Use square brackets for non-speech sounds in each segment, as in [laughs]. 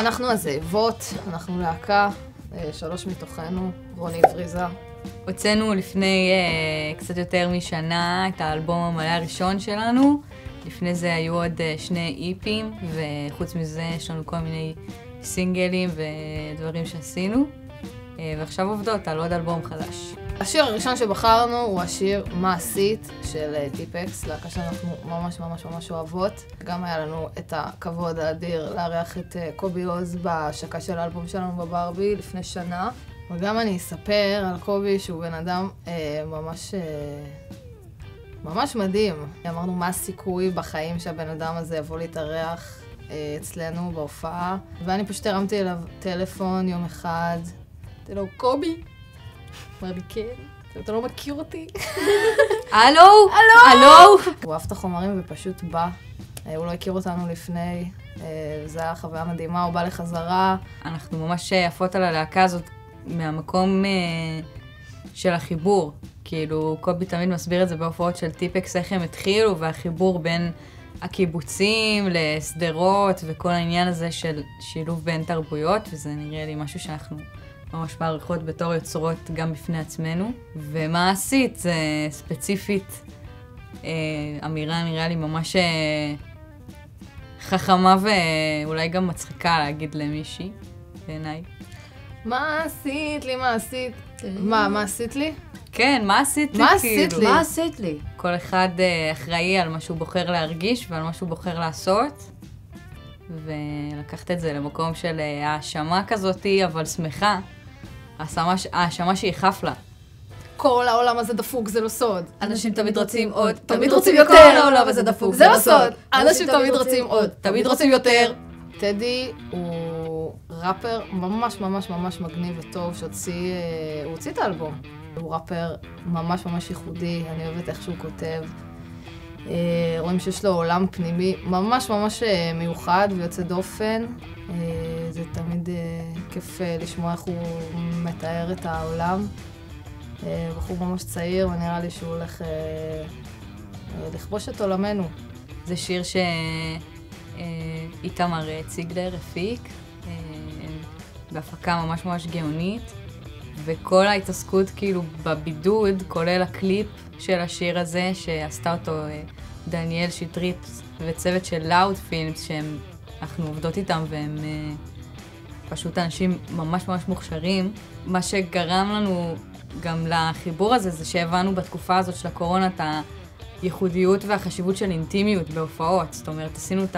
אנחנו הזאבות, אנחנו להקה, אה, שלוש מתוכנו, רוני ובריזה. הוצאנו לפני uh, קצת יותר משנה את האלבום המלא הראשון שלנו. לפני זה היו עוד uh, שני איפים, וחוץ מזה יש לנו כל מיני סינגלים ודברים שעשינו. Uh, ועכשיו עובדות על עוד אלבום חדש. השיר הראשון שבחרנו הוא השיר "מה עשית" של אה, טיפקס, להקה שאנחנו ממש ממש ממש אוהבות. גם היה לנו את הכבוד האדיר לארח את אה, קובי עוז בהשקה של האלבום שלנו בברבי לפני שנה. וגם אני אספר על קובי שהוא בן אדם אה, ממש... אה, ממש מדהים. אמרנו מה הסיכוי בחיים שהבן אדם הזה יבוא להתארח אה, אצלנו בהופעה, ואני פשוט הרמתי אליו טלפון יום אחד. אמרתי לו, קובי, אמר לי, כן, אתה לא מכיר אותי? [laughs] הלו? הלו? הלו? הוא אהב את החומרים ופשוט בא. אה, הוא לא הכיר אותנו לפני, אה, זו הייתה חוויה מדהימה, הוא בא לחזרה. אנחנו ממש עפות על הלהקה הזאת מהמקום אה, של החיבור. כאילו, קובי תמיד מסביר את זה בהופעות של טיפקס, איך הם התחילו, והחיבור בין הקיבוצים לשדרות, וכל העניין הזה של שילוב בין תרבויות, וזה נראה לי משהו שאנחנו ממש מעריכות בתור יוצרות גם בפני עצמנו. ומה עשית? זה ספציפית אה, אמירה נראה לי ממש אה, חכמה ואולי גם מצחיקה להגיד למישהי, בעיניי. מה עשית לי? מה עשית? מה, מה עשית לי? כן, מה עשית לי? מה עשית כאילו? לי? מה עשית לי? כל אחד אה, אחראי על מה שהוא בוחר להרגיש ועל מה שהוא בוחר לעשות. ולקחת את זה למקום של אה, האשמה כזאתי, אבל שמחה. האשמה ש- האשמה שהיא חפלה. כל העולם הזה דפוק, זה לא סוד. אנשים תמיד רוצים עוד, תמיד רוצים יותר. כל העולם הזה דפוק, זה לא סוד. אנשים תמיד רוצים עוד, תמיד רוצים יותר. טדי הוא ראפר ממש ממש ממש מגניב וטוב, שהוציא, אה, הוא הוציא את האלבום. הוא ראפר ממש ממש ייחודי, אני אוהבת איך שהוא כותב. אה, רואים שיש לו עולם פנימי ממש ממש אה, מיוחד ויוצא דופן. אה, זה תמיד כיף לשמוע איך הוא מתאר את העולם. בחור ממש צעיר, ונראה לי שהוא הולך לכבוש את עולמנו. זה שיר שאיתמר ציגלר הפיק, אה, בהפקה ממש ממש גאונית, וכל ההתעסקות כאילו בבידוד, כולל הקליפ של השיר הזה, שעשתה אותו אה, דניאל שטרית וצוות של לאוד פילמס, שאנחנו עובדות איתם והם אה, פשוט אנשים ממש ממש מוכשרים. מה שגרם לנו גם לחיבור הזה, זה שהבנו בתקופה הזאת של הקורונה את הייחודיות והחשיבות של אינטימיות בהופעות. זאת אומרת, עשינו את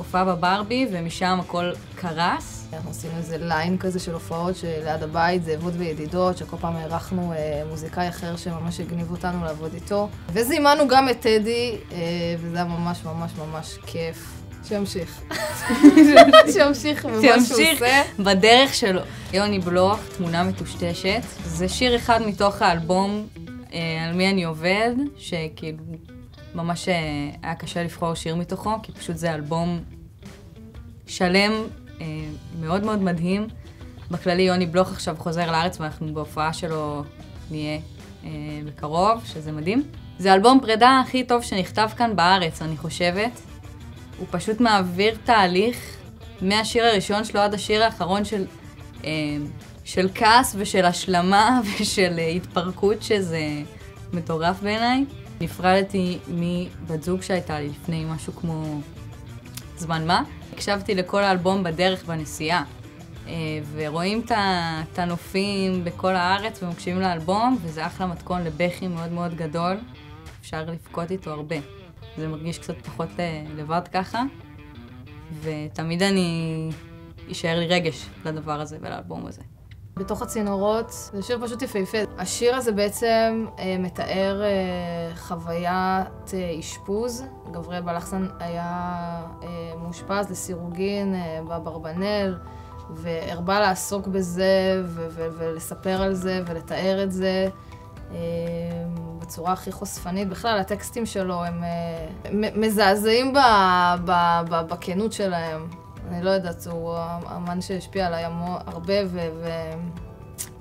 ההופעה בברבי, ומשם הכל קרס. אנחנו עשינו איזה ליין כזה של הופעות שליד הבית, זה אבות וידידות, שכל פעם הארחנו אה, מוזיקאי אחר שממש הגניב אותנו לעבוד איתו. וזימנו גם את טדי, אה, וזה היה ממש ממש ממש כיף. שימשיך. [laughs] שימשיך במה שהוא שימשיך עושה. בדרך שלו. יוני בלוך, תמונה מטושטשת. זה שיר אחד מתוך האלבום אה, על מי אני עובד, שכאילו ממש אה, היה קשה לבחור שיר מתוכו, כי פשוט זה אלבום שלם, אה, מאוד מאוד מדהים. בכללי יוני בלוך עכשיו חוזר לארץ ואנחנו בהופעה שלו נהיה אה, בקרוב, שזה מדהים. זה אלבום פרידה הכי טוב שנכתב כאן בארץ, אני חושבת. הוא פשוט מעביר תהליך מהשיר הראשון שלו עד השיר האחרון של, של כעס ושל השלמה [laughs] ושל התפרקות, שזה מטורף בעיניי. נפרדתי מבת זוג שהייתה לי לפני משהו כמו זמן מה. הקשבתי לכל האלבום בדרך בנסיעה. אה, ורואים את הנופים בכל הארץ ומקשיבים לאלבום, וזה אחלה מתכון לבכי מאוד מאוד גדול. אפשר לבכות איתו הרבה. זה מרגיש קצת פחות אה, לבד ככה, ותמיד אני... יישאר לי רגש לדבר הזה ולאלבום הזה. בתוך הצינורות, זה שיר פשוט יפהפה. השיר הזה בעצם אה, מתאר אה, חוויית אה, אשפוז. גבריאל בלחסן היה אה, מאושפז לסירוגין אה, באברבנל, והרבה לעסוק בזה ו- ו- ולספר על זה ולתאר את זה. אה, בצורה הכי חושפנית. בכלל, הטקסטים שלו הם אה, מזעזעים בכנות שלהם. אני לא יודעת, הוא אמן שהשפיע עליי הרבה,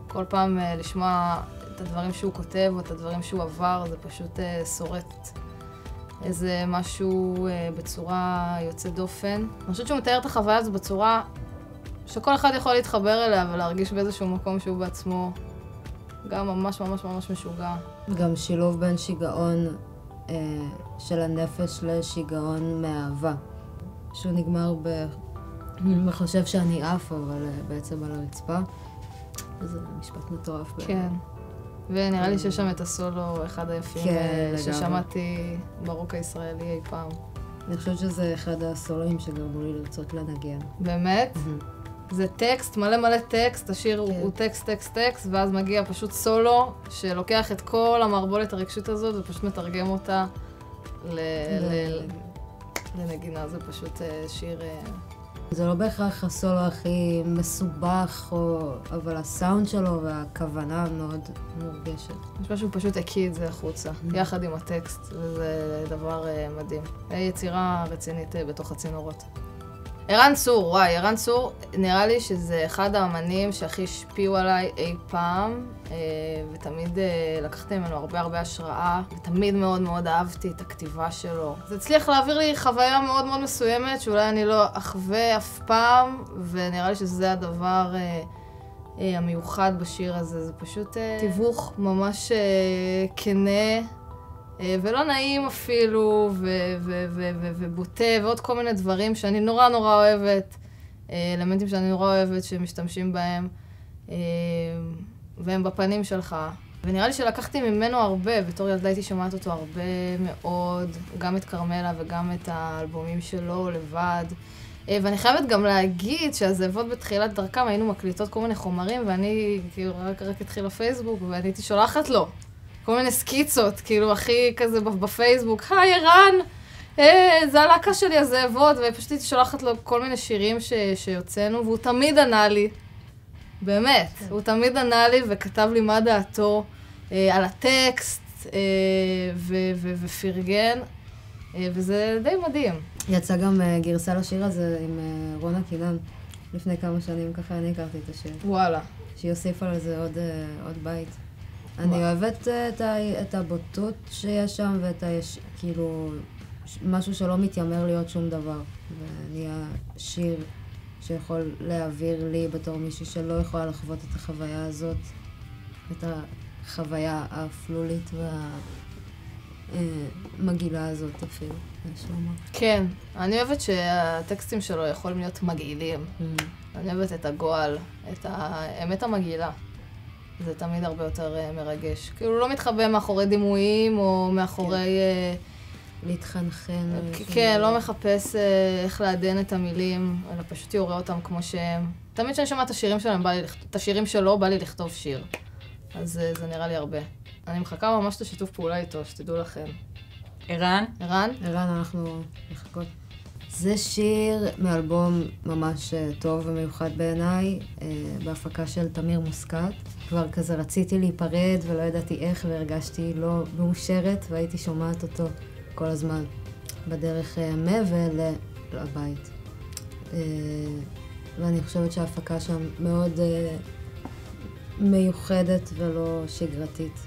וכל פעם אה, לשמוע את הדברים שהוא כותב או את הדברים שהוא עבר, זה פשוט אה, שורט איזה משהו אה, בצורה יוצאת דופן. אני חושבת שהוא מתאר את החוויה הזו בצורה שכל אחד יכול להתחבר אליה ולהרגיש באיזשהו מקום שהוא בעצמו גם ממש ממש ממש משוגע. גם שילוב בין שיגעון אה, של הנפש לשיגעון מאהבה. שהוא נגמר. אני חושב שאני עף, אבל אה, בעצם על הרצפה. זה משפט מטורף. כן. ונראה לי שיש שם את הסולו, אחד היפים כן, אה. ששמעתי ברוק הישראלי אי פעם. אני חושבת שזה אחד הסולואים שגרמו לי לרצות לנגן. באמת? זה טקסט, מלא מלא טקסט, השיר כן. הוא טקסט, טקסט, טקסט, ואז מגיע פשוט סולו, שלוקח את כל המערבולת הרגשית הזאת ופשוט מתרגם אותה ל- ל- לנגינה. זה פשוט אה, שיר... זה לא בהכרח הסולו הכי מסובך, או... אבל הסאונד שלו והכוונה מאוד מורגשת. נשמע שהוא פשוט הקיא את זה החוצה, יחד עם הטקסט, וזה דבר אה, מדהים. יצירה רצינית אה, בתוך הצינורות. ערן צור, וואי, ערן צור, נראה לי שזה אחד האמנים שהכי השפיעו עליי אי פעם, אה, ותמיד אה, לקחתי ממנו הרבה הרבה השראה, ותמיד מאוד מאוד אהבתי את הכתיבה שלו. זה הצליח להעביר לי חוויה מאוד מאוד מסוימת, שאולי אני לא אחווה אף פעם, ונראה לי שזה הדבר... אה, המיוחד בשיר הזה, זה פשוט תיווך. ממש כנה ולא נעים אפילו, ובוטה, ועוד כל מיני דברים שאני נורא נורא אוהבת, אה, אלמנטים שאני נורא אוהבת שמשתמשים בהם, אה, והם בפנים שלך. ונראה לי שלקחתי ממנו הרבה, בתור ילדה הייתי שומעת אותו הרבה מאוד, גם את כרמלה וגם את האלבומים שלו לבד. אה, ואני חייבת גם להגיד שהזאבות בתחילת דרכם היינו מקליטות כל מיני חומרים, ואני כאילו רק, רק התחיל הפייסבוק, ואני הייתי שולחת לו כל מיני סקיצות, כאילו הכי כזה בפייסבוק, היי ערן, אה, זה הלהקה שלי הזאבות, ופשוט הייתי שולחת לו כל מיני שירים ש, שיוצאנו, והוא תמיד ענה לי, באמת, הוא תמיד ענה לי וכתב לי מה דעתו אה, על הטקסט, אה, ו- ו- ופרגן, אה, וזה די מדהים. יצא גם אה, גרסה לשיר הזה עם אה, רונה קינן לפני כמה שנים, ככה אני הכרתי את השיר. וואלה. שהיא הוסיפה לזה עוד, אה, עוד בית. אני. אוהבת אה, את, ה, את הבוטות שיש שם ואת ה... כאילו, משהו שלא מתיימר להיות שום דבר. ונהיה שיר שיכול להעביר לי בתור מישהי שלא יכולה לחוות את החוויה הזאת, את החוויה האפלולית והמגעילה הזאת אפילו, יש לומר. כן, אני אוהבת שהטקסטים שלו יכולים להיות מגעילים. אני אוהבת את הגועל, את האמת המגעילה. זה תמיד הרבה יותר אה, מרגש. כאילו, לא מתחבא מאחורי דימויים או מאחורי... אה, להתחנחן. שום כן. לא מחפש אה, איך לעדן את המילים, אלא פשוט יורה אותם כמו שהם. תמיד כשאני שומעת את השירים שלהם, בא לי לכ- את השירים שלו, בא לי לכתוב שיר. אז אה, זה נראה לי הרבה. אני מחכה ממש את השיתוף פעולה איתו, שתדעו לכם. ערן? ערן? ערן, אנחנו מחכות. זה שיר מאלבום ממש אה, טוב ומיוחד בעיניי, אה, בהפקה של תמיר מוסקת. כבר כזה רציתי להיפרד ולא ידעתי איך, והרגשתי לא מאושרת, והייתי שומעת אותו כל הזמן בדרך אה, מאבל לבית. ואני חושבת שההפקה שם מאוד מיוחדת ולא שגרתית,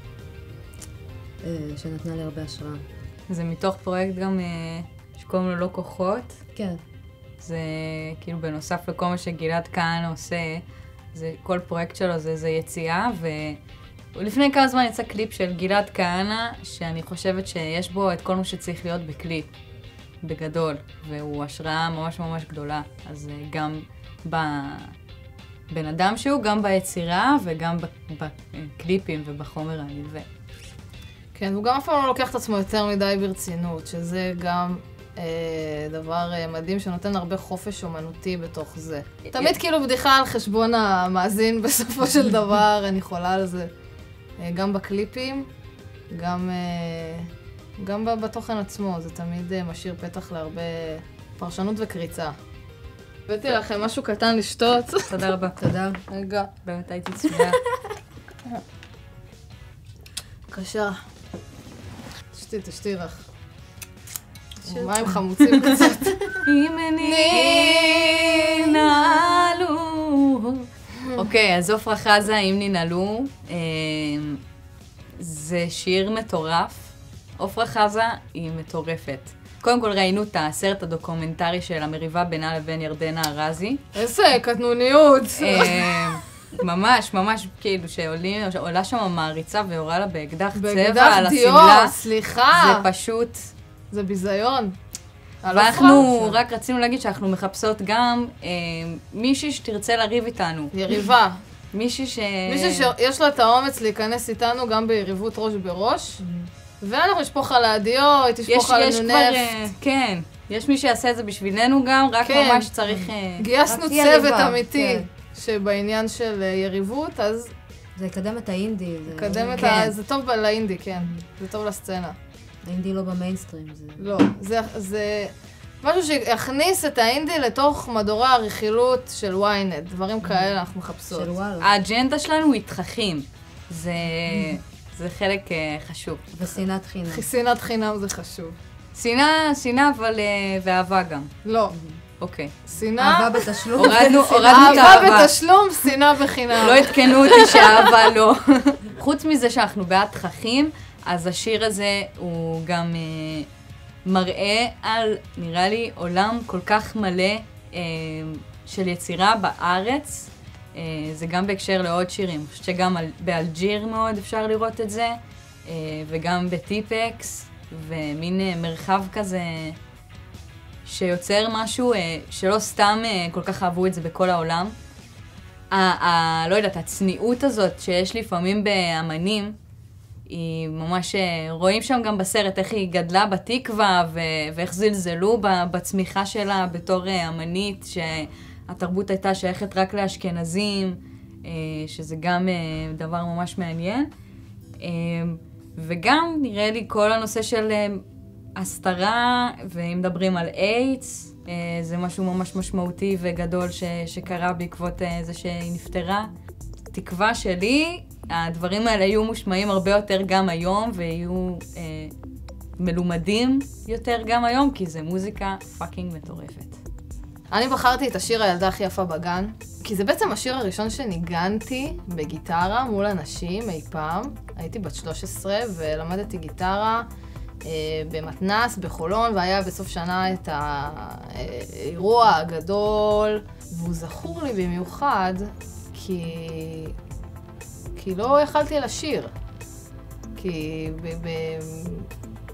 שנתנה לי הרבה השראה. זה מתוך פרויקט גם שקוראים לו לא כוחות. כן. זה כאילו בנוסף לכל מה שגלעד כהנא עושה, זה, כל פרויקט שלו זה, זה יציאה, ולפני כמה זמן יצא קליפ של גלעד כהנא, שאני חושבת שיש בו את כל מה שצריך להיות בקליפ, בגדול, והוא השראה ממש ממש גדולה. אז אה, גם בבן אדם שהוא, גם ביצירה וגם בקליפים ובחומר הנלווה. כן, הוא גם אף פעם לא לוקח את עצמו יותר מדי ברצינות, שזה גם דבר אה, מדהים שנותן הרבה חופש אומנותי בתוך זה. תמיד כאילו בדיחה על חשבון המאזין [laughs] בסופו של דבר, אני חולה על זה. אה, גם בקליפים, גם, אה, גם בתוכן עצמו, זה תמיד אה, משאיר פתח להרבה פרשנות וקריצה. הבאתי לכם משהו קטן לשתות. [laughs] תודה רבה. תודה. רגע, באמת הייתי צמאה. בבקשה. תשתי, תשתי לך. מים חמוצים [laughs] קצת. אם ננעלו. אוקיי, אז עפרה חזה, אם ננעלו, אה, זה שיר מטורף. עפרה חזה היא מטורפת. קודם כל ראינו את הסרט הדוקומנטרי של המריבה בינה לבין ירדנה ארזי. איזה קטנוניות. אה, ממש, ממש, כאילו, שעולים- שעולה שם מעריצה ויורה לה באקדח צבע באקדח על דיו, השמלה. סליחה. זה פשוט... זה ביזיון. על ואנחנו. רק רצינו להגיד שאנחנו מחפשות גם אה, מישהי שתרצה לריב איתנו. יריבה. [laughs] מישהי ש... מישהי שיש לה את האומץ להיכנס איתנו גם ביריבות ראש בראש, ואנחנו נשפוך עליה דיו, היא תשפוך יש עלינו כבר... אה, נפט. כן. יש מי שיעשה את זה בשבילנו גם, רק כן. ממש צריך... אה, [laughs] גייסנו צוות אמיתי כן. שבעניין של אה, יריבות, אז זה יקדם את האינדי. זה- קדם את כן. ה... זה טוב לאינדי, כן. זה טוב לסצנה. האינדי לא במיינסטרים. זה... לא, זה, זה משהו שיכניס את האינדי לתוך מדורי הרכילות של ynet, דברים כאלה אנחנו מחפשות. של וואלה. האג'נדה שלנו היא תככים. זה, זה חלק אה, חשוב. ושנאת חינם. [laughs] שנאת חינם זה חשוב. שנאה, שנאה אבל... אה, ואהבה גם. לא, אוקיי. שנאה, אהבה בתשלום. הורדנו [laughs] הורדנו את אהבה האהבה. בתשלום, שנאה בחינם. לא עדכנו אותי [laughs] שאהבה לא. חוץ מזה שאנחנו בעד תככים, אז השיר הזה הוא גם אה, מראה על, נראה לי, עולם כל כך מלא אה, של יצירה בארץ. אה, זה גם בהקשר לעוד שירים. אני חושבת שגם באלג'יר מאוד אפשר לראות את זה, וגם בטיפקס, ומין מרחב כזה שיוצר משהו שלא סתם כל כך אהבו את זה בכל העולם. ה- ה- לא יודעת, הצניעות הזאת שיש לפעמים באמנים, היא ממש, אה, רואים שם גם בסרט איך היא גדלה בתקווה ו- ואיך זלזלו בצמיחה שלה בתור אה, אמנית, שהתרבות הייתה שייכת רק לאשכנזים, אה, שזה גם דבר ממש מעניין. וגם נראה לי כל הנושא של הסתרה, ואם מדברים על איידס, זה משהו ממש משמעותי וגדול ש, שקרה בעקבות זה שהיא נפטרה. תקווה שלי, הדברים האלה יהיו מושמעים הרבה יותר גם היום, ויהיו אה, מלומדים יותר גם היום, כי זה מוזיקה פאקינג מטורפת. אני בחרתי את השיר הילדה הכי יפה בגן, כי זה בעצם השיר הראשון שניגנתי בגיטרה מול אנשים אי פעם. הייתי בת 13 ולמדתי גיטרה אה, במתנ"ס בחולון, והיה בסוף שנה את האירוע הגדול, והוא זכור לי במיוחד כי, כי לא יכלתי לשיר. כי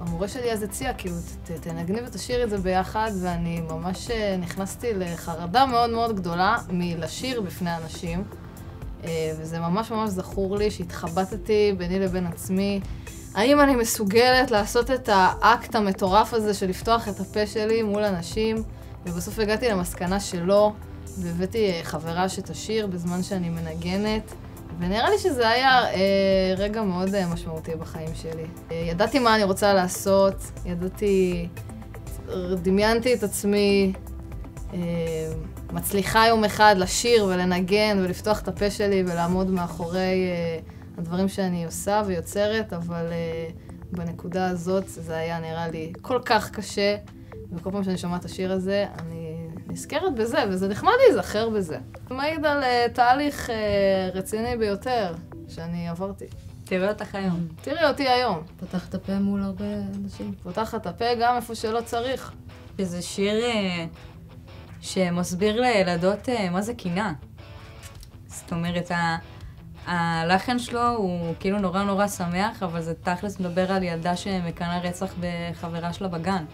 המורה שלי אז הציע, כאילו, תנגני ותשאירי את זה ביחד, ואני ממש אה, נכנסתי לחרדה מאוד מאוד גדולה מלשיר בפני אנשים. אה, וזה ממש ממש זכור לי שהתחבטתי ביני לבין עצמי. האם אני מסוגלת לעשות את האקט המטורף הזה של לפתוח את הפה שלי מול אנשים? ובסוף הגעתי למסקנה שלא, והבאתי אה, חברה שתשיר בזמן שאני מנגנת. ונראה לי שזה היה אה, רגע מאוד אה, משמעותי בחיים שלי. אה, ידעתי מה אני רוצה לעשות, ידעתי, דמיינתי את עצמי אה, מצליחה יום אחד לשיר ולנגן ולפתוח את הפה שלי ולעמוד מאחורי אה, הדברים שאני עושה ויוצרת, אבל אה, בנקודה הזאת זה היה נראה לי כל כך קשה, וכל פעם שאני שומעת את השיר הזה, אני נזכרת בזה, וזה נחמד להיזכר בזה. זה מעיד על אה, תהליך אה, רציני ביותר שאני עברתי. תראה אותך היום. תראי אותי היום, פתח את הפה מול הרבה אנשים. פותחת הפה גם איפה שלא צריך. שזה שיר אה, שמסביר לילדות מה זה קינה. זאת אומרת, ה- הלחן שלו הוא כאילו נורא נורא שמח, אבל זה תכלס מדבר על ילדה שמקנאה רצח בחברה שלה בגן.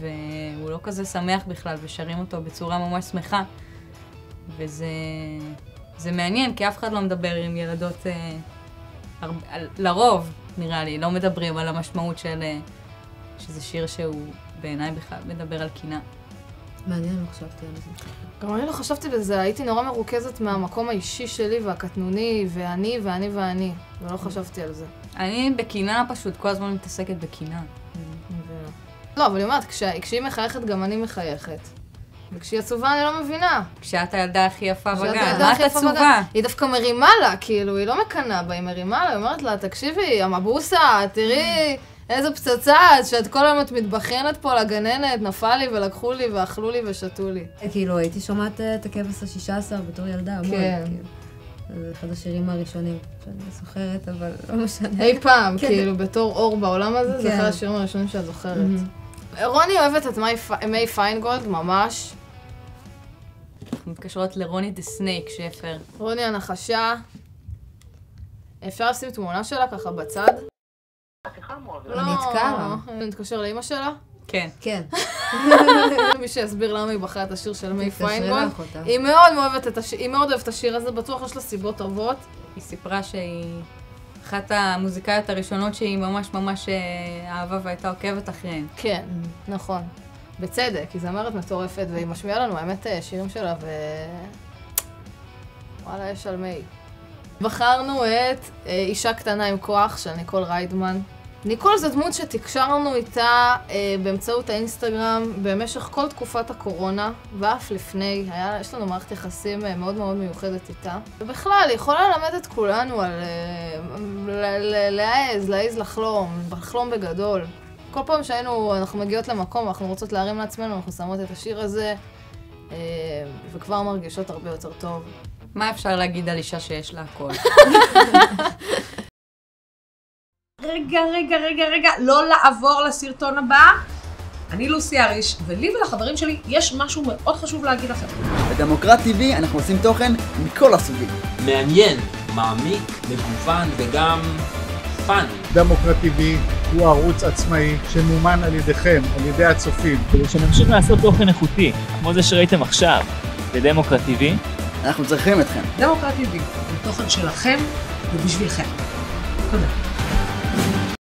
והוא לא כזה שמח בכלל, ושרים אותו בצורה ממש שמחה. וזה זה מעניין, כי אף אחד לא מדבר עם ילדות, אה, הרבה, על, לרוב, נראה לי, לא מדברים על המשמעות של... אה, שזה שיר שהוא בעיניי בכלל מדבר על קינה. מעניין, לא חשבתי על זה. גם אני לא חשבתי בזה, הייתי נורא מרוכזת מהמקום האישי שלי והקטנוני, ואני ואני ואני, ולא חשבתי על זה. אני בקינה פשוט, כל הזמן מתעסקת בקינה. לא, אבל היא אומרת, כשה- כשהיא מחייכת גם אני מחייכת. וכשהיא עצובה אני לא מבינה. כשאת הילדה הכי יפה בגן, מה את עצובה? היא דווקא מרימה לה, כאילו, היא לא מקנאה בה, היא מרימה לה, היא אומרת לה, תקשיבי, המבוסה, תראי איזה פצצה, את, שאת כל היום את מתבכיינת פה לגננת, נפל לי ולקחו לי ואכלו לי ושתו לי. כאילו, הייתי שומעת אה, את הכבש השישה עשר בתור ילדה, המון, כן. כאילו. זה אחד השירים הראשונים שאני זוכרת, אבל לא משנה. אי פעם, כן. כאילו, בתור אור בעולם הזה, זה כן. אחד השירים הראשונים שאת זוכרת. רוני אוהבת את מי פ- מיי פיינגולד, ממש. אנחנו מתקשרות לרוני the snake, שפר. רוני הנחשה. אפשר לשים תמונה שלה ככה בצד? לא. נתקשר לאימא שלה? כן. כן, [laughs] מי שיסביר למה היא בחרה את השיר של מיי תתקשרי פיינגולד. היא מאוד אוהבת את השיר הזה, בטוח יש לה סיבות טובות. היא סיפרה שהיא אחת המוזיקאיות הראשונות שהיא ממש ממש אה, אהבה והייתה עוקבת אחריהן. כן, נכון. בצדק, היא זמרת מטורפת, והיא משמיעה לנו, האמת, אה, שירים שלה, ו... וואלה, יש על מי. בחרנו את אה, אישה קטנה עם כוח של ניקול ריידמן. ניקול זו דמות שתקשרנו איתה אה, באמצעות האינסטגרם במשך כל תקופת הקורונה, ואף לפני. היה, יש לנו מערכת יחסים אה, מאוד מאוד מיוחדת איתה. ובכלל, היא יכולה ללמד את כולנו על אה, ל- ל- להעז, להעז לחלום, לחלום בגדול. כל פעם שהיינו, אנחנו מגיעות למקום ואנחנו רוצות להרים לעצמנו, אנחנו שמות את השיר הזה, אה, וכבר מרגישות הרבה יותר טוב. מה אפשר להגיד על אישה שיש לה הכל? [laughs] רגע, רגע, רגע, רגע, לא לעבור לסרטון הבא. אני לוסי אריש, ולי ולחברים שלי יש משהו מאוד חשוב להגיד לכם. בדמוקרט TV אנחנו עושים תוכן מכל הסוגים. מעניין, מעמיק, מגוון וגם פאני. דמוקרט TV הוא ערוץ עצמאי שמומן על ידיכם, על ידי הצופים. כדי שנמשיך לעשות תוכן איכותי, כמו זה שראיתם עכשיו, בדמוקרט TV, אנחנו צריכים אתכם. דמוקרט TV, זה תוכן שלכם ובשבילכם. תודה.